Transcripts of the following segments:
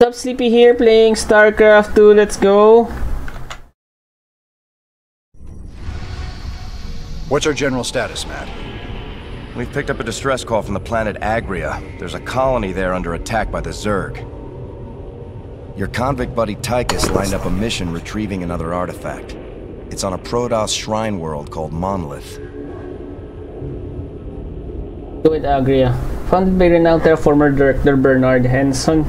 What's up, Sleepy here, playing StarCraft 2, let's go. What's our general status, Matt? We've picked up a distress call from the planet Agria. There's a colony there under attack by the Zerg. Your convict buddy Tychus lined up a mission retrieving another artifact. It's on a Protoss shrine world called Monolith. Go with Agria. Founded by renowned terraformer director Bernard Hanson,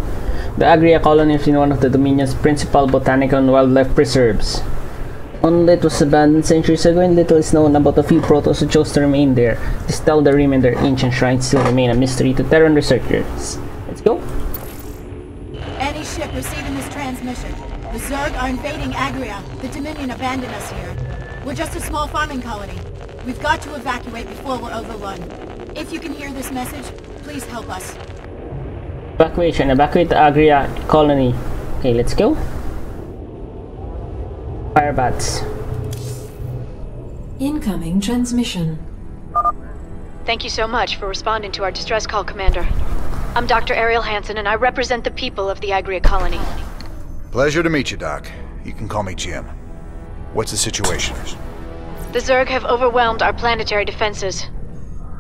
the Agria colony is in one of the Dominion's principal botanical and wildlife preserves. Only it was abandoned centuries ago and little is known about the few Protoss who chose to remain there. This Tal'darim and their ancient shrines still remain a mystery to Terran researchers. Let's go. Any ship receiving this transmission. The Zerg are invading Agria. The Dominion abandoned us here. We're just a small farming colony. We've got to evacuate before we're overrun. If you can hear this message, please help us. Evacuation. Evacuate the Agria colony. Okay, let's go. Fire bats. Incoming transmission. Thank you so much for responding to our distress call, Commander. I'm Dr. Ariel Hanson, and I represent the people of the Agria colony. Pleasure to meet you, Doc. You can call me Jim. What's the situation? The Zerg have overwhelmed our planetary defenses.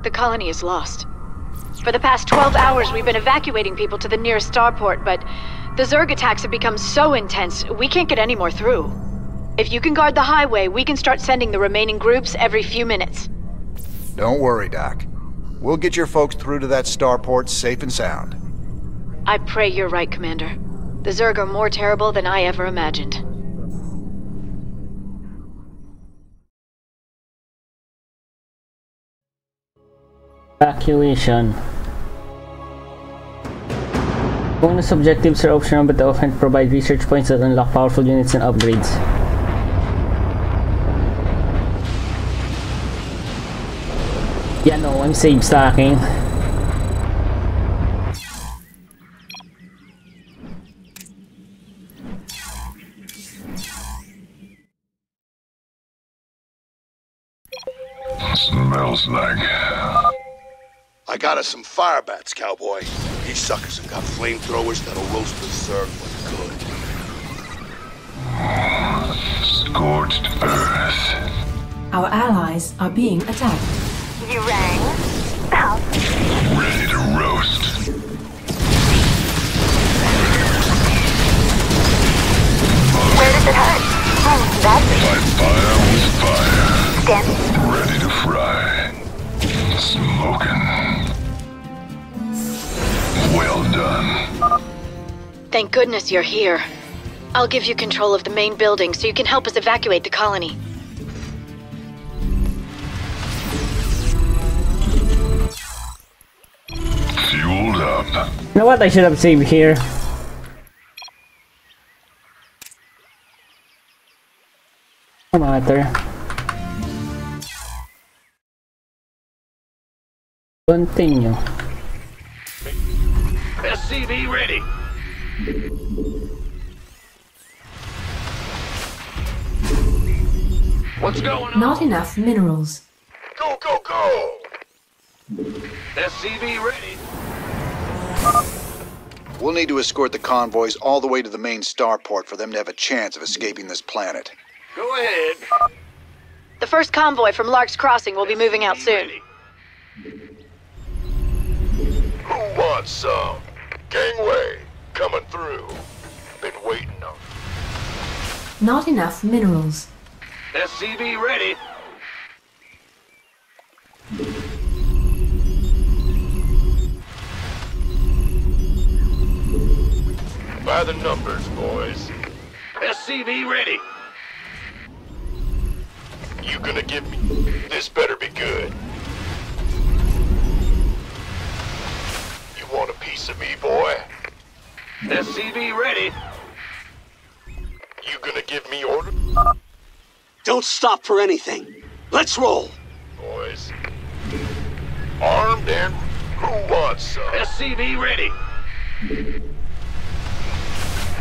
The colony is lost. For the past 12 hours, we've been evacuating people to the nearest starport, but the Zerg attacks have become so intense, we can't get any more through. If you can guard the highway, we can start sending the remaining groups every few minutes. Don't worry, Doc. We'll get your folks through to that starport safe and sound. I pray you're right, Commander. The Zerg are more terrible than I ever imagined. Evacuation. Bonus objectives are optional but often provide research points that unlock powerful units and upgrades. Yeah, no, I'm save stacking. Smells like. I got us some fire bats, cowboy. These suckers have got flamethrowers that'll roast the Zerg for good. Scorched earth. Our allies are being attacked. You rang? Oh. Ready to roast. Where does it hurt? Oh, that's By fire with fire. Stand. Thank goodness you're here. I'll give you control of the main building so you can help us evacuate the colony. Fueled up. You know what? I should have saved here. No matter. Continue. SCV ready. What's going on? Not enough minerals. Go, go, go! SCV ready. We'll need to escort the convoys all the way to the main starport for them to have a chance of escaping this planet. Go ahead. The first convoy from Lark's Crossing will be moving out soon. Who wants some? Gangway, coming through. Been waiting on. Not enough minerals. SCV ready. By the numbers, boys. SCV ready. You gonna give me? This better be good. You want a piece of me, boy? SCV ready. You gonna give me order? Don't stop for anything. Let's roll. Boys. Armed and who wants some? SCV ready.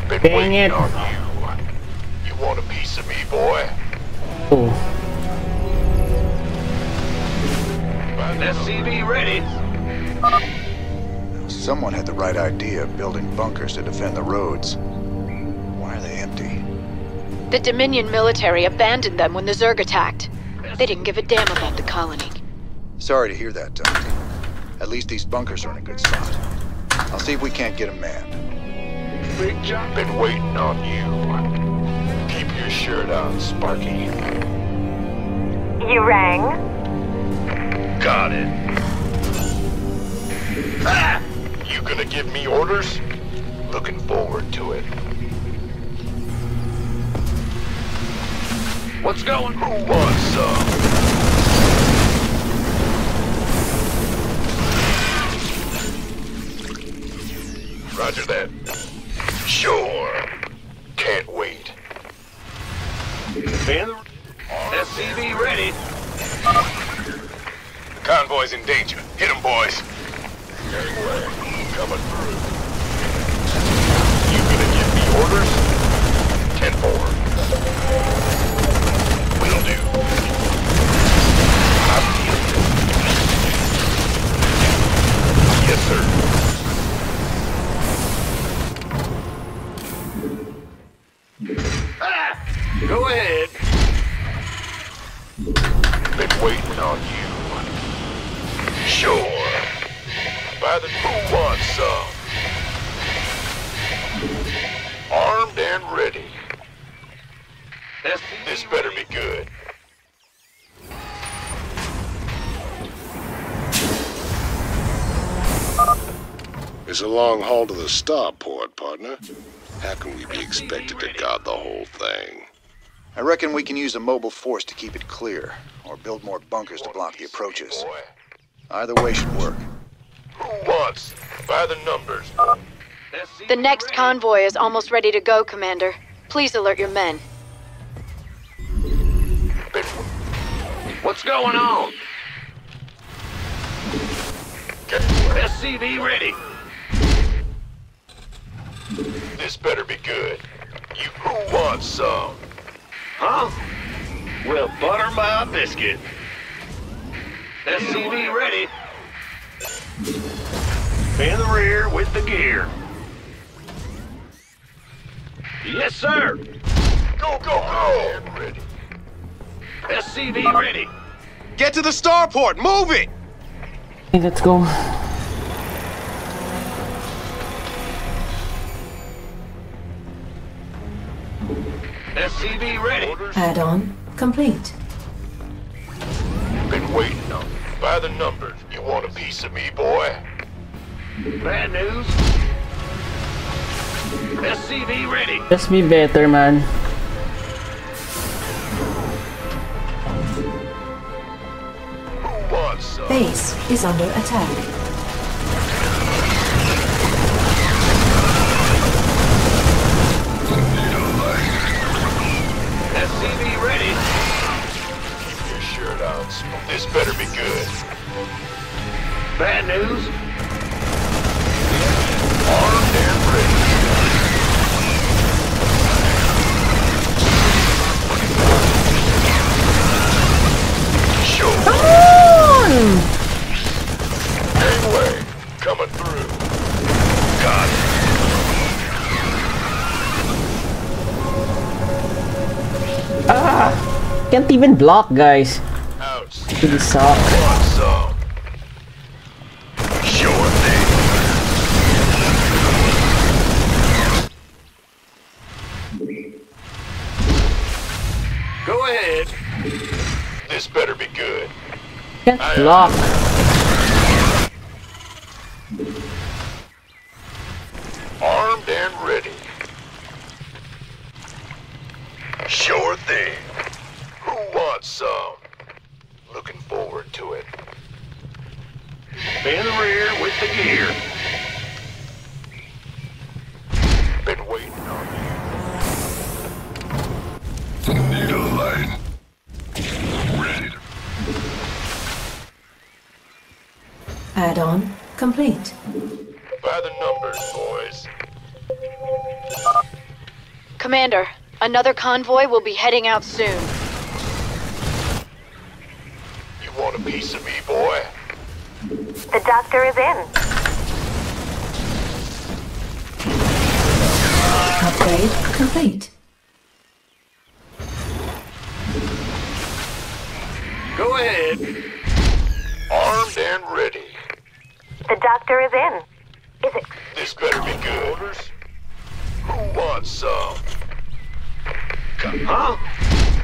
Been Dang it. on you. You want a piece of me, boy? Oh, By SCV ready. Son Someone had the right idea of building bunkers to defend the roads. Why are they empty? The Dominion military abandoned them when the Zerg attacked. They didn't give a damn about the colony. Sorry to hear that, Tony. At least these bunkers are in a good spot. I'll see if we can't get them manned. Big John been waiting on you. Keep your shirt on, Sparky. You rang? Got it. Ah! You gonna give me orders? Looking forward to it. What's going? Who wants some? Roger that. Ready. This better be good. It's a long haul to the starport, partner. How can we be expected to guard the whole thing? I reckon we can use a mobile force to keep it clear, or build more bunkers to block the approaches. Either way should work. Who wants? By the numbers. The next convoy is almost ready to go, Commander. Please alert your men. What's going on? SCV ready. This better be good. You who wants some? Huh? Well, butter my biscuit. SCV ready. In the rear with the gear. Yes, sir. Go, go, go! Ready. SCV ready. Get to the starport! Move it! Okay, let's go. SCV ready. Orders Add-on complete. been waiting on. By the numbers. You want a piece of me, boy? Bad news. SCV ready. Just be better, man. Who wants some? Base is under attack. SCV ready. Keep your shirt on. This better be good. Bad news. Can't even block, guys. Out. Really suck. Sure thing. Go ahead. This better be good. Can't uh, block. Sure thing. Who wants some? Looking forward to it. In the rear with the gear. Been waiting on you. Need a light. Ready. Add-on complete. By the numbers, boys. Commander, Another convoy will be heading out soon. You want a piece of me, boy? The doctor is in. Upgrade complete. Go ahead. Armed and ready. The doctor is in. Is it? This better be good. Who wants some? Huh?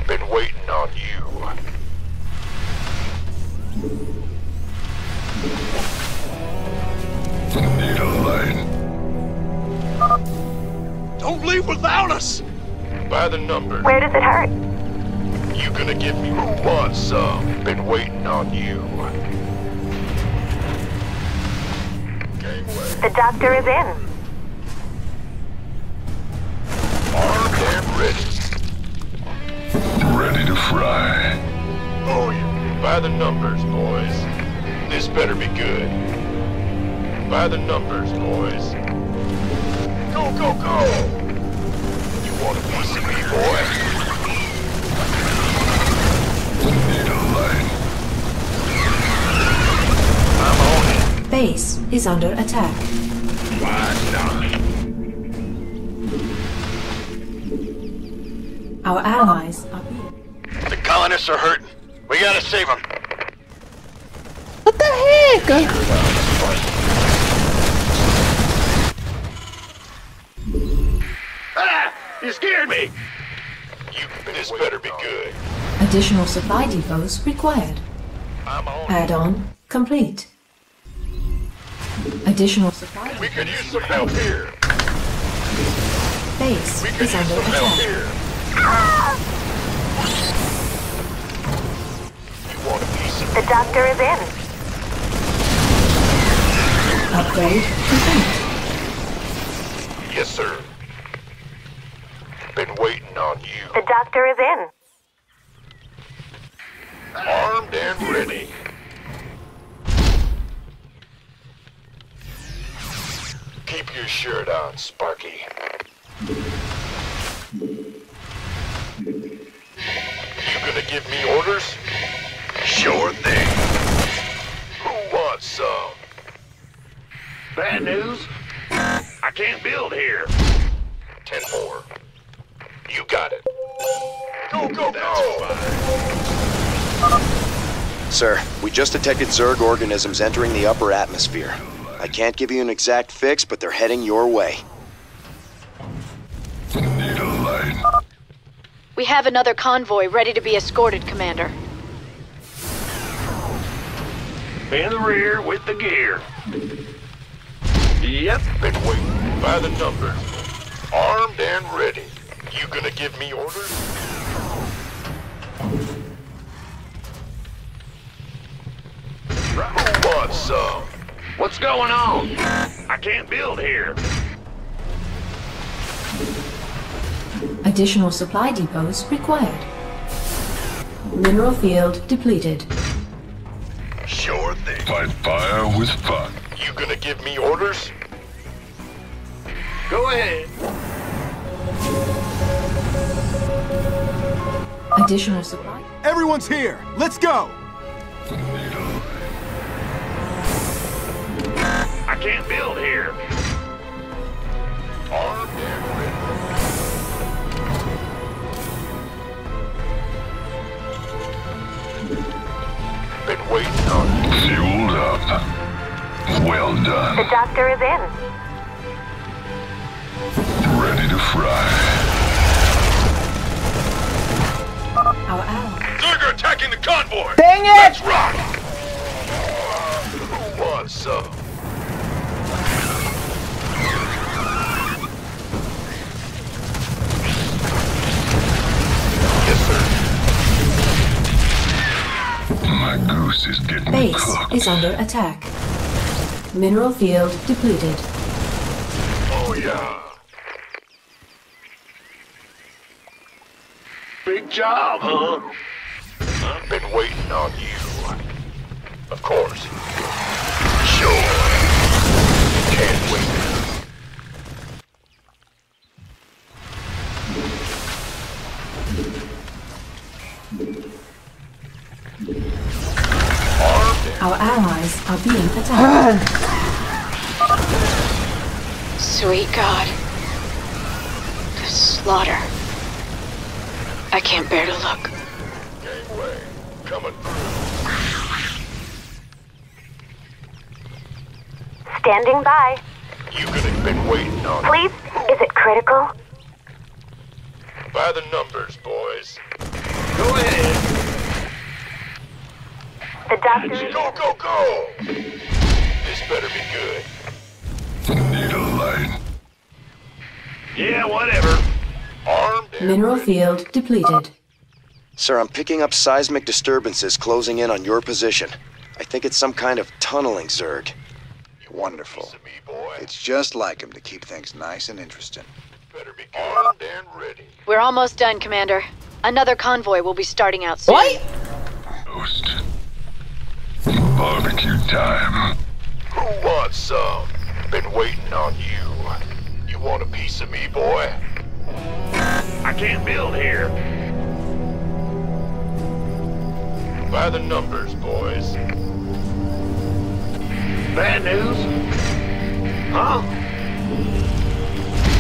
Been waiting on you. Need a light. Don't leave without us! By the numbers. Where does it hurt? You gonna give me who wants some? Been waiting on you. Gangway. The doctor is in. Fry. Oh yeah. By the numbers, boys. This better be good. By the numbers, boys. Go, go, go! You want a piece of me, boy? Need a light. I'm on it. Base is under attack. Why not? Our allies are being. The colonists are hurting. We gotta save them. What the heck? Ah! You scared me! You, this better be good. Additional supply depots required. I'm on. Add-on complete. Additional supply We could use some help here. base is under some help attack. The doctor is in. Upgrade complete. Yes, sir. Been waiting on you. The doctor is in. Armed and ready. Keep your shirt on, Sparky. You gonna give me orders? Sure thing. Who wants some? Bad news? I can't build here. Ten more. You got it. Go, go, go! Sir, we just detected Zerg organisms entering the upper atmosphere. I can't give you an exact fix, but they're heading your way. Need a light. We have another convoy ready to be escorted, Commander. In the rear with the gear. Yep. Been waiting by the numbers. Armed and ready. You gonna give me orders? Who wants some? What's going on? I can't build here. Additional supply depots required. Mineral field depleted. Sure thing. Fight fire with fun. You gonna give me orders? Go ahead. Additional supply. Everyone's here. Let's go. Need a I can't build Well done. The doctor is in. Ready to fry. Our allies. Zerg are attacking the convoy! Dang it! Let's rock! Who wants some? Yes, sir. My goose is getting Base cooked. is under attack. Mineral field depleted. Oh, yeah. Big job, huh? I've been waiting on you. Of course. Sure. Can't wait. Our allies are being attacked. Sweet God. The slaughter. I can't bear to look. Gangway, coming through. Standing by. You could have been waiting on Please? Is it critical? By the numbers, boys. Go ahead. The doctor. Go, go, go! This better be good. Need a light. Yeah, whatever. Armed Mineral field depleted. Sir, I'm picking up seismic disturbances closing in on your position. I think it's some kind of tunneling, Zerg. Wonderful. me, boy. It's just like him to keep things nice and interesting. Better be armed and ready. We're almost done, Commander. Another convoy will be starting out soon. What? Toast. Barbecue time. Who wants some? Been waiting on you. You want a piece of me, boy? I can't build here. By the numbers, boys. Bad news? Huh?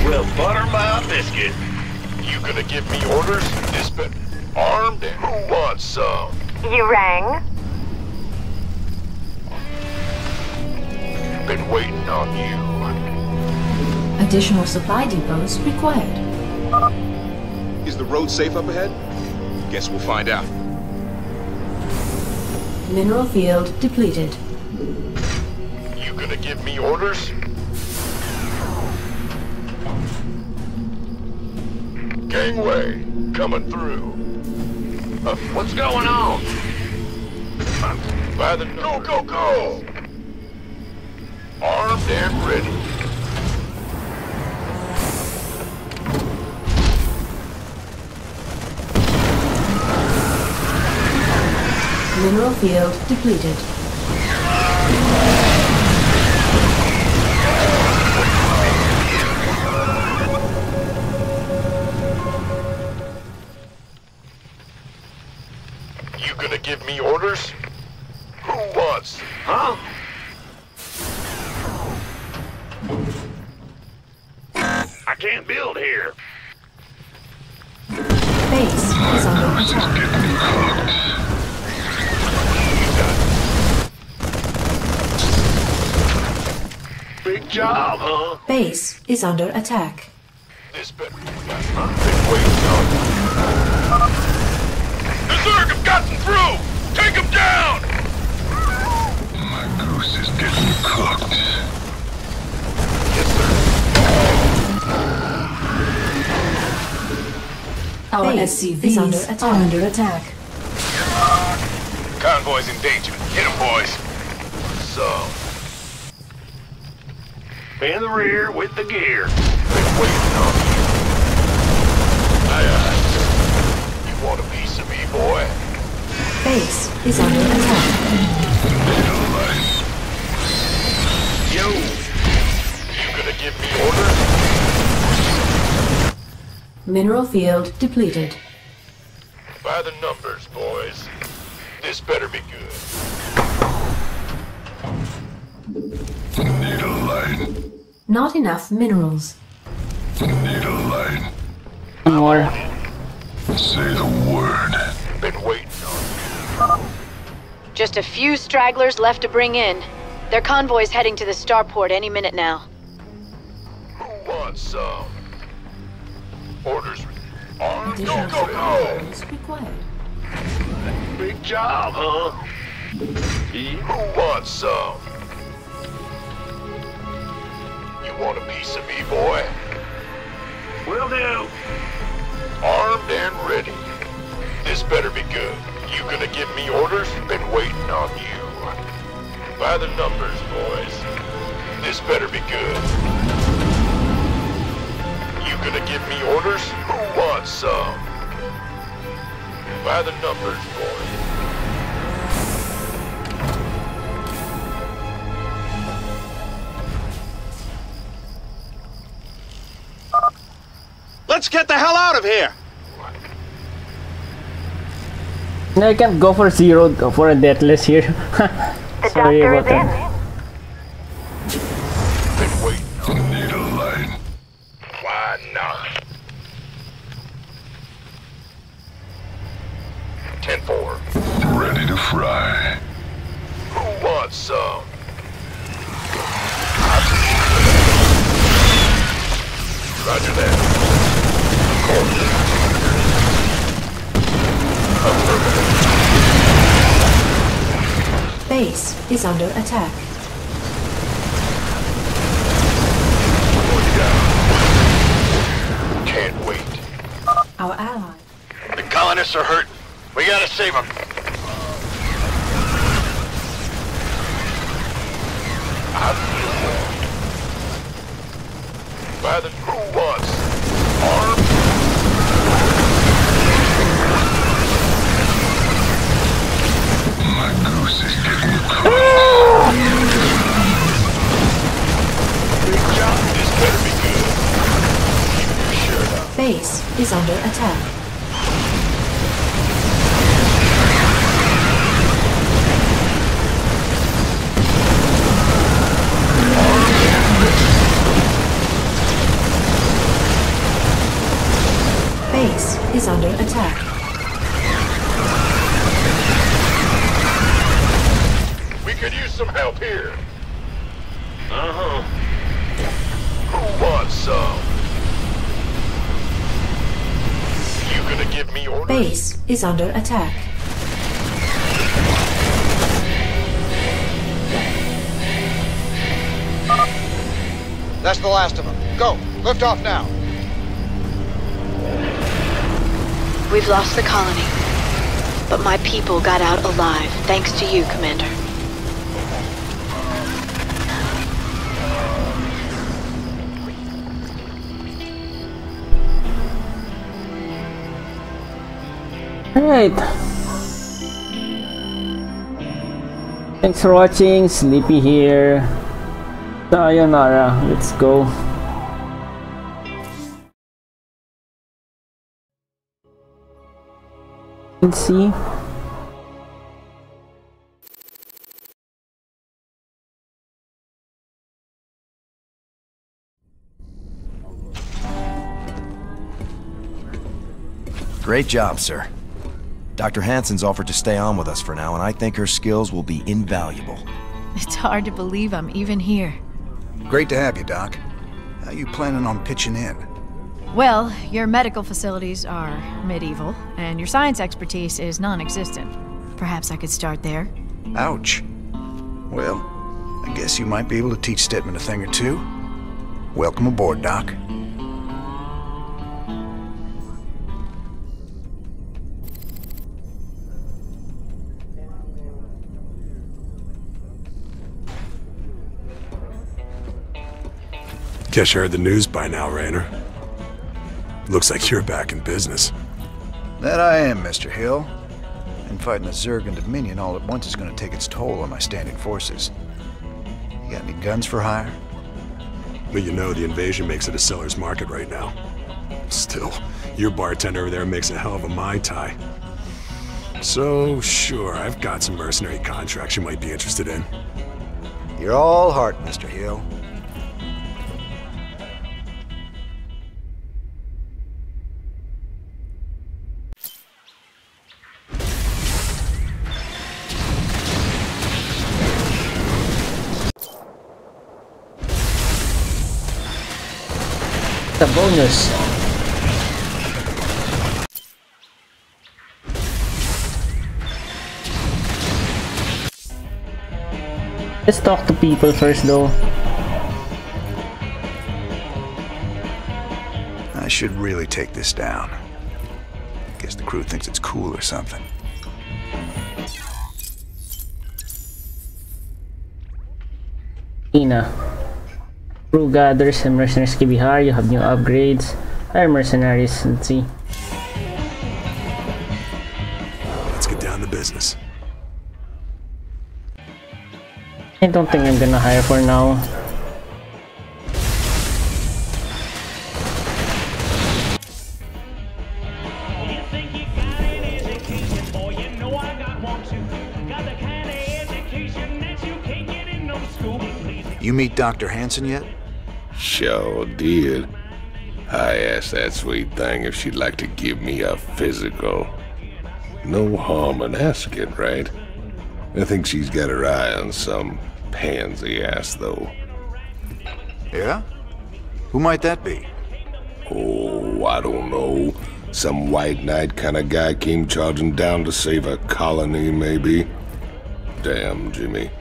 Well, butter my biscuit. You gonna give me orders? This been armed and who wants some? You rang? Been waiting on you. Additional supply depots required. Is the road safe up ahead? Guess we'll find out. Mineral field depleted. You gonna give me orders? Gangway, coming through. Uh, What's going on? by the go, go, go! Armed and ready. Mineral field depleted. You gonna give me orders? Who wants? Huh? Is under attack. Big job, huh? Base is under attack. This better be I've on. The Zerg have gotten through! Take them down! My goose is getting cooked. Our Base is SCVs under are attack. under attack. Convoy's in danger. Hit him, boys. So, In the rear with the gear. been waiting on you. Aye, aye. You want a piece of me, boy? Base is under attack. Yo! You gonna give me orders? Mineral field depleted. By the numbers, boys. This better be good. Need a light. Not enough minerals. Need a light. One more. Say the word. Been waiting on you. Just a few stragglers left to bring in. Their convoy's heading to the starport any minute now. Who wants some? Orders. Armed. Go, go, go! required. Big job, huh? Who wants some? You want a piece of me, boy? Will do. Armed and ready. This better be good. You gonna give me orders? Been waiting on you. By the numbers, boys. This better be good. You gonna give me orders? Who wants some? By the numbers, boy. Let's get the hell out of here! No, I can't go for zero for a deathless here. The Sorry doctor about is in. that. Attack. Can't wait. Our ally. The colonists are hurt. We gotta save them. Base is under attack. Base is under attack. We could use some help here. Uh-huh. Who wants some? Base is under attack. That's the last of them. Go. Lift off now. We've lost the colony. But my people got out alive, thanks to you, Commander. Alright. Thanks for watching. Sleepy here. Sayonara. Let's go. Let's see. Great job, sir. Dr. Hanson's offered to stay on with us for now, and I think her skills will be invaluable. It's hard to believe I'm even here. Great to have you, Doc. How you planning on pitching in? Well, your medical facilities are medieval, and your science expertise is non-existent. Perhaps I could start there. Ouch. Well, I guess you might be able to teach Stetmann a thing or two. Welcome aboard, Doc. Guess you heard the news by now, Raynor. Looks like you're back in business. That I am, Mr. Hill. And fighting the Zerg and Dominion all at once is going to take its toll on my standing forces. You got any guns for hire? But you know the invasion makes it a seller's market right now. Still, your bartender over there makes a hell of a Mai Tai. So, sure, I've got some mercenary contracts you might be interested in. You're all heart, Mr. Hill. Bonus. Let's talk to people first though. I should really take this down. Guess the crew thinks it's cool or something. Ina. Crew gathers and mercenaries can be hired. You have new upgrades. Hire mercenaries. Let's see. Let's get down to business. I don't think I'm gonna hire for now. You meet Dr. Hanson yet? Sure did. I asked that sweet thing if she'd like to give me a physical. No harm in asking, right? I think she's got her eye on some pansy ass, though. Yeah? Who might that be? Oh, I don't know. Some white knight kind of guy came charging down to save a colony, maybe. Damn, Jimmy.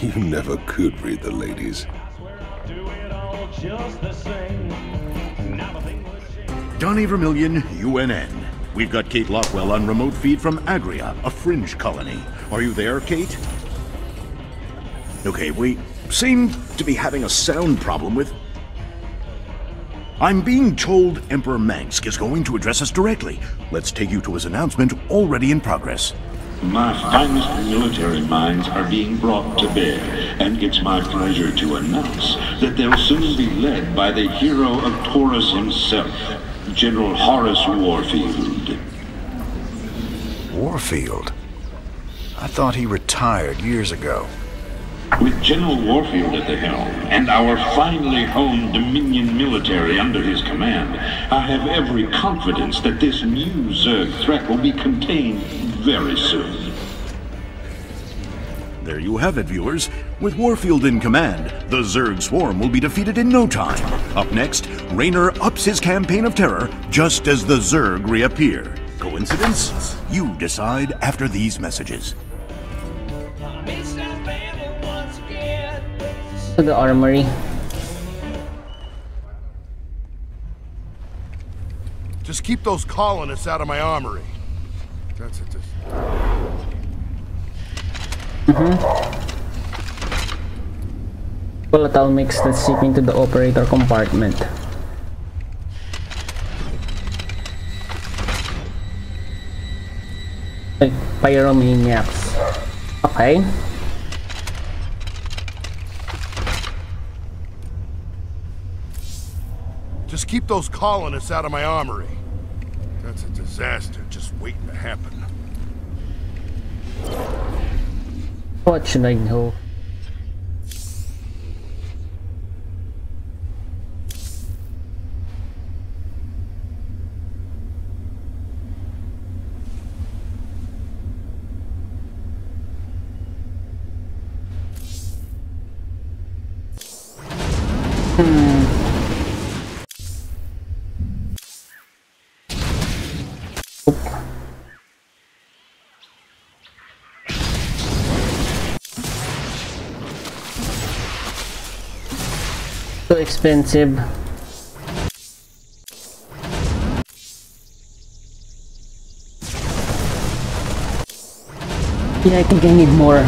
You never could read the ladies. Donny Vermillion, UNN. We've got Kate Lockwell on remote feed from Agria, a fringe colony. Are you there, Kate? Okay, we seem to be having a sound problem with... I'm being told Emperor Mengsk is going to address us directly. Let's take you to his announcement already in progress. My finest military minds are being brought to bear, and it's my pleasure to announce that they'll soon be led by the hero of Taurus himself, General Horace Warfield. Warfield? I thought he retired years ago. With General Warfield at the helm, and our finely honed Dominion military under his command, I have every confidence that this new Zerg threat will be contained very soon. There you have it, viewers. With Warfield in command, the Zerg swarm will be defeated in no time. Up next, Raynor ups his campaign of terror just as the Zerg reappear. Coincidence? You decide after these messages. To the armory. Just keep those colonists out of my armory. That's it. Mm-hmm. Volatile mix that's seeping to the operator compartment. Like pyromaniacs. Okay. Just keep those colonists out of my armory. That's a disaster just waiting to happen. What I know? Too expensive. Yeah, I think I need more.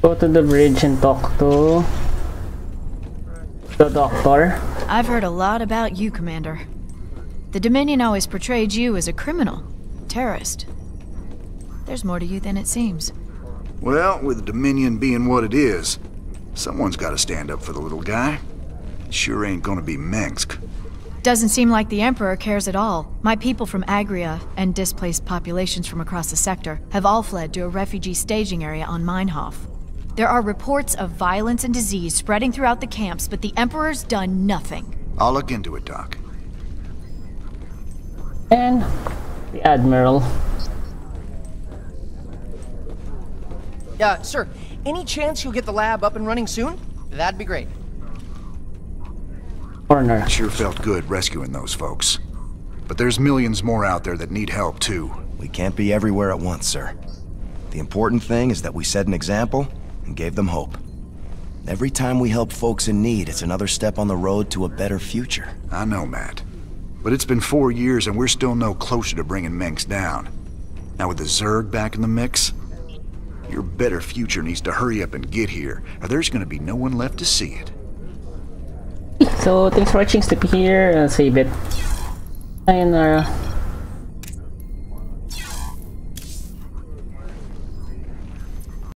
Go to the bridge and talk to the doctor. I've heard a lot about you, Commander. The Dominion always portrayed you as a criminal, terrorist. There's more to you than it seems. Well, with Dominion being what it is, someone's got to stand up for the little guy. Sure ain't gonna be Mengsk. Doesn't seem like the Emperor cares at all. My people from Agria and displaced populations from across the sector have all fled to a refugee staging area on Meinhof. There are reports of violence and disease spreading throughout the camps, but the Emperor's done nothing. I'll look into it, Doc. And the Admiral. Uh, sir, any chance you'll get the lab up and running soon? That'd be great. Corner. Sure felt good rescuing those folks. But there's millions more out there that need help, too. We can't be everywhere at once, sir. The important thing is that we set an example and gave them hope. Every time we help folks in need, it's another step on the road to a better future. I know, Matt. But it's been four years and we're still no closer to bringing Mengsk down. Now with the Zerg back in the mix, your better future needs to hurry up and get here, or there's gonna be no one left to see it. So, thanks for watching. Sleepy here. Uh, save it. Sayonara.